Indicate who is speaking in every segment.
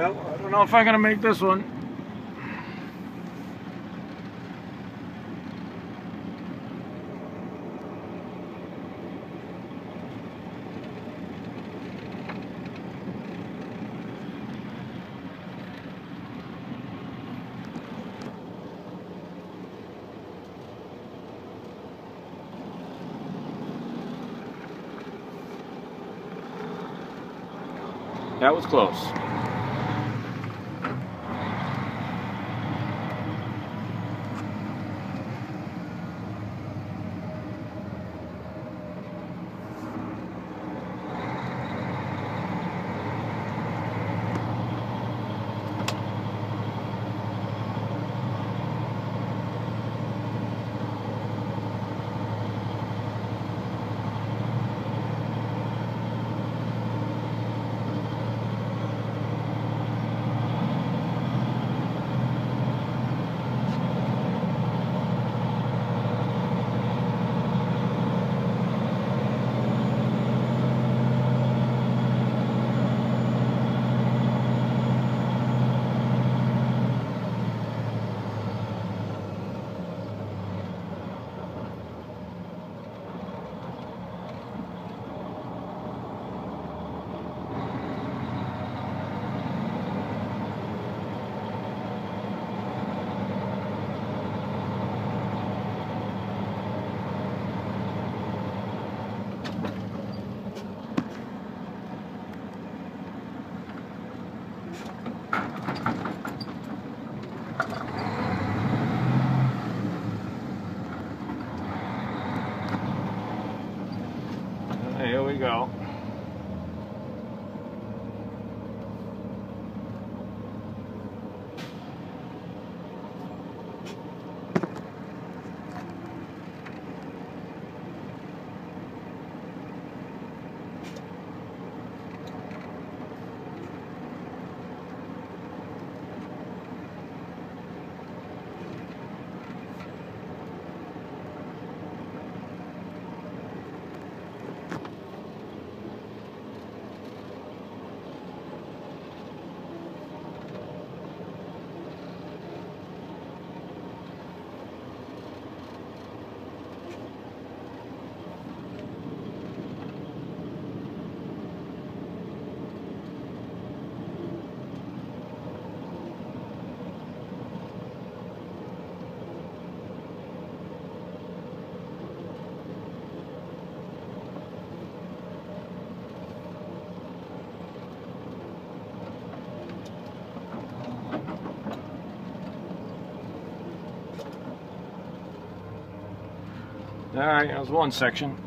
Speaker 1: Well, I don't know if I'm gonna make this one. That was close. Here we go. All right, that was one section.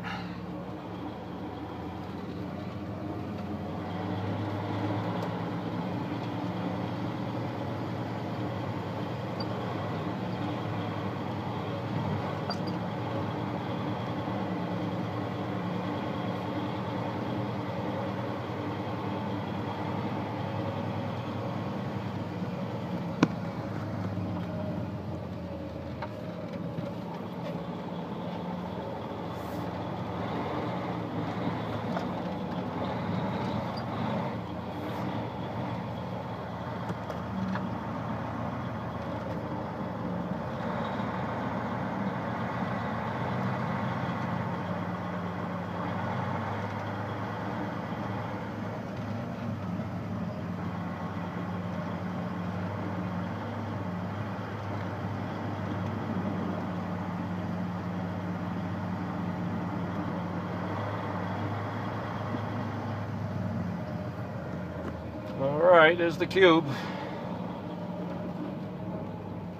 Speaker 1: Right, there's the cube.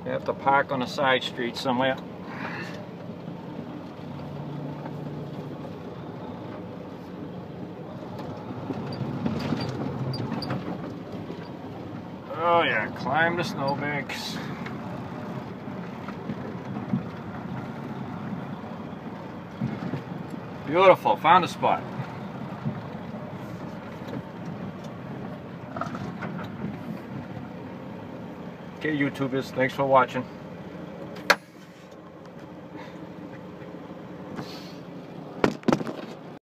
Speaker 1: You have to park on a side street somewhere. Oh yeah, climb the snowbanks. Beautiful, found a spot. Okay, YouTubers, thanks for watching.